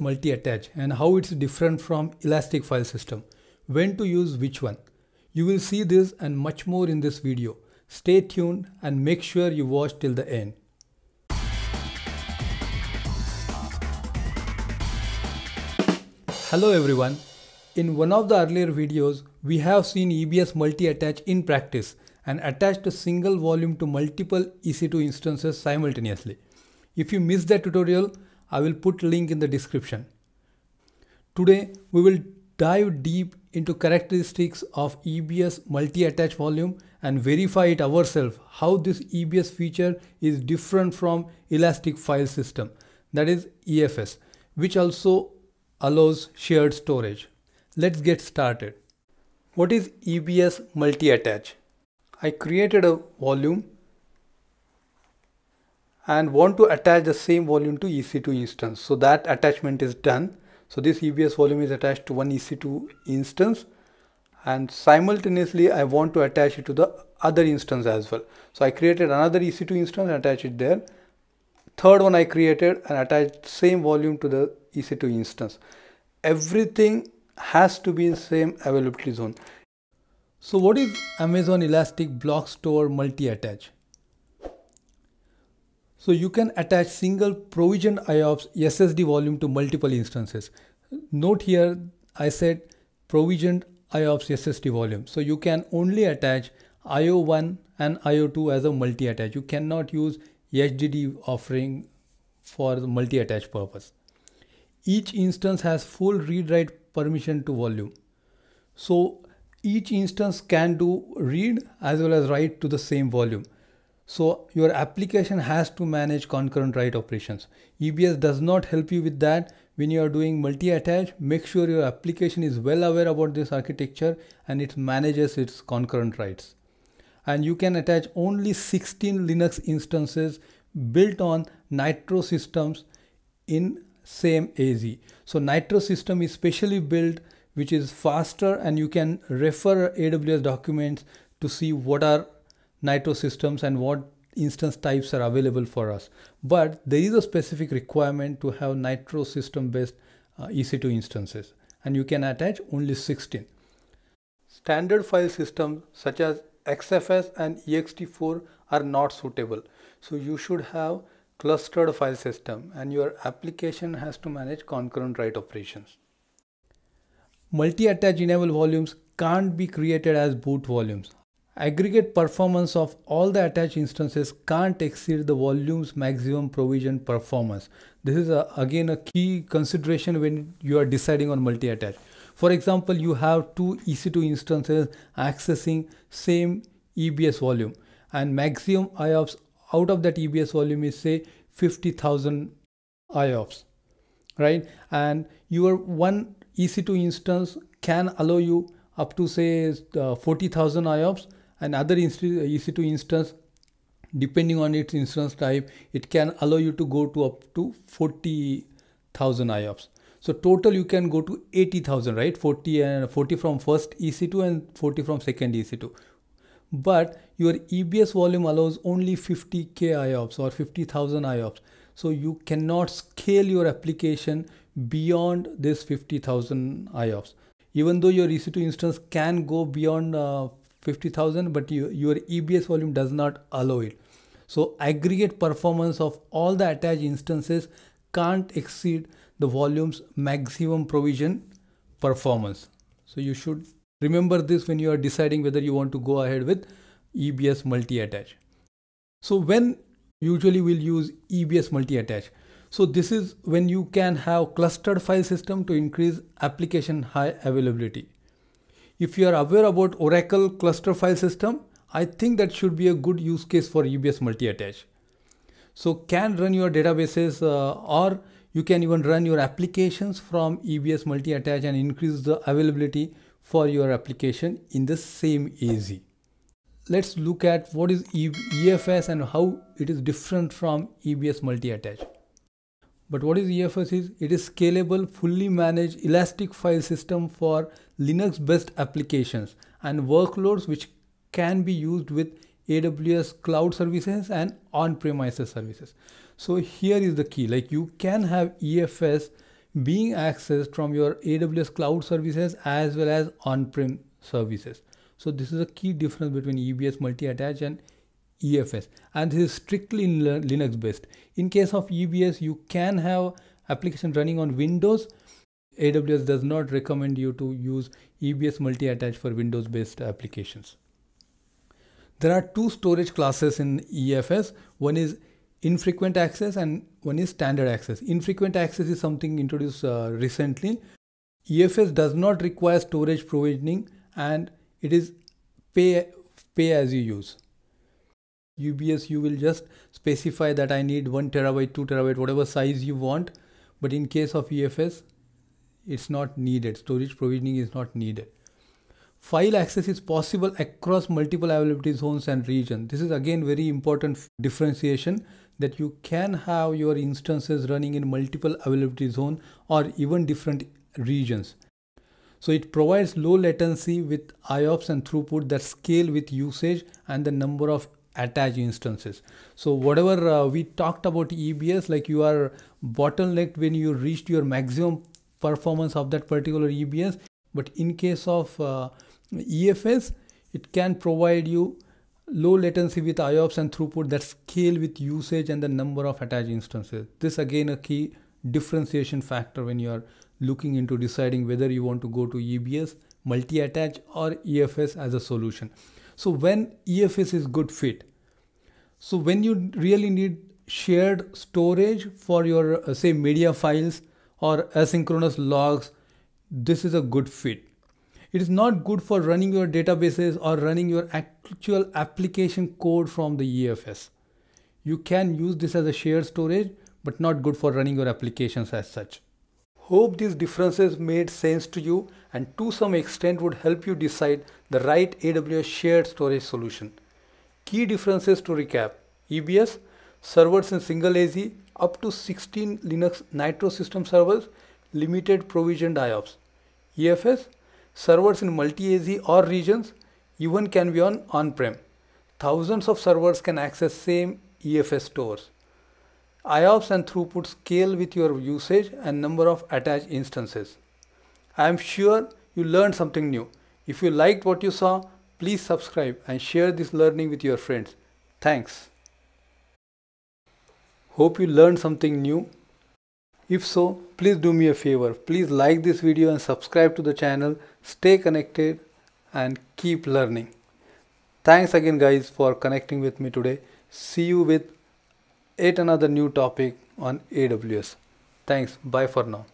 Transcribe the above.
multi-attach and how it's different from elastic file system, when to use which one. You will see this and much more in this video. Stay tuned and make sure you watch till the end. Hello everyone. In one of the earlier videos, we have seen EBS multi-attach in practice and attached a single volume to multiple EC2 instances simultaneously. If you missed that tutorial, I will put link in the description. Today, we will dive deep into characteristics of EBS multi-attach volume and verify it ourselves how this EBS feature is different from elastic file system that is EFS which also allows shared storage. Let's get started. What is EBS multi-attach? I created a volume and want to attach the same volume to EC2 instance. So that attachment is done. So this EBS volume is attached to one EC2 instance and simultaneously I want to attach it to the other instance as well. So I created another EC2 instance and attach it there. Third one I created and attached same volume to the EC2 instance. Everything has to be in same availability zone. So what is Amazon Elastic Block Store Multi-Attach? So you can attach single provisioned IOPS SSD volume to multiple instances. Note here, I said provisioned IOPS SSD volume. So you can only attach IO1 and IO2 as a multi-attach. You cannot use HDD offering for the multi-attach purpose. Each instance has full read-write permission to volume. So each instance can do read as well as write to the same volume. So your application has to manage concurrent write operations. EBS does not help you with that. When you are doing multi-attach, make sure your application is well aware about this architecture and it manages its concurrent writes. And you can attach only 16 Linux instances built on Nitro systems in same AZ. So Nitro system is specially built which is faster and you can refer AWS documents to see what are Nitro systems and what instance types are available for us. But there is a specific requirement to have Nitro system based uh, EC2 instances and you can attach only 16. Standard file systems such as XFS and ext4 are not suitable. So you should have clustered file system and your application has to manage concurrent write operations. Multi-attach enable volumes can't be created as boot volumes. Aggregate performance of all the attached instances can't exceed the volume's maximum provision performance. This is a, again a key consideration when you are deciding on multi-attach. For example, you have two EC2 instances accessing same EBS volume and maximum IOPS out of that EBS volume is say 50,000 IOPS, right? And your one EC2 instance can allow you up to say uh, 40,000 IOPS and other EC2 instance depending on its instance type it can allow you to go to up to 40,000 IOPS. So total you can go to 80,000 right 40 and 40 from first EC2 and 40 from second EC2 but your EBS volume allows only 50k IOPS or 50,000 IOPS so you cannot scale your application beyond this 50,000 IOPS. Even though your EC2 instance can go beyond uh, 50,000, but you, your EBS volume does not allow it. So aggregate performance of all the attached instances can't exceed the volume's maximum provision performance. So you should remember this when you are deciding whether you want to go ahead with EBS multi-attach. So when usually we'll use EBS multi-attach. So this is when you can have clustered file system to increase application high availability. If you are aware about Oracle cluster file system, I think that should be a good use case for EBS multi-attach. So can run your databases uh, or you can even run your applications from EBS multi-attach and increase the availability for your application in the same AZ. Let's look at what is EFS and how it is different from EBS multi-attach. But what is EFS is? It is scalable, fully managed elastic file system for Linux based applications and workloads which can be used with AWS cloud services and on premises services. So here is the key like you can have EFS being accessed from your AWS cloud services as well as on-prem services. So this is a key difference between EBS multi-attach and EFS and this is strictly Linux based. In case of EBS, you can have application running on Windows. AWS does not recommend you to use EBS multi-attach for Windows based applications. There are two storage classes in EFS. One is infrequent access and one is standard access. Infrequent access is something introduced uh, recently. EFS does not require storage provisioning and it is pay pay as you use. EBS you will just specify that I need 1 terabyte, 2 terabyte, whatever size you want. But in case of EFS, it's not needed. Storage provisioning is not needed. File access is possible across multiple availability zones and regions. This is again very important differentiation that you can have your instances running in multiple availability zone or even different regions. So it provides low latency with IOPS and throughput that scale with usage and the number of attached instances. So whatever uh, we talked about EBS, like you are bottlenecked when you reached your maximum performance of that particular EBS. But in case of uh, EFS, it can provide you low latency with IOPS and throughput that scale with usage and the number of attached instances. This again a key differentiation factor when you are looking into deciding whether you want to go to EBS, multi-attach or EFS as a solution. So when EFS is good fit, so when you really need shared storage for your uh, say media files or asynchronous logs, this is a good fit it is not good for running your databases or running your actual application code from the EFS. You can use this as a shared storage, but not good for running your applications as such. Hope these differences made sense to you and to some extent would help you decide the right AWS shared storage solution. Key differences to recap. EBS, servers in single AZ, up to 16 Linux Nitro system servers, limited provisioned IOPS. EFS, Servers in multi-AZ or regions even can be on on-prem. Thousands of servers can access same EFS stores. IOPS and throughput scale with your usage and number of attached instances. I am sure you learned something new. If you liked what you saw, please subscribe and share this learning with your friends. Thanks. Hope you learned something new. If so, please do me a favor. Please like this video and subscribe to the channel. Stay connected and keep learning. Thanks again guys for connecting with me today. See you with yet another new topic on AWS. Thanks. Bye for now.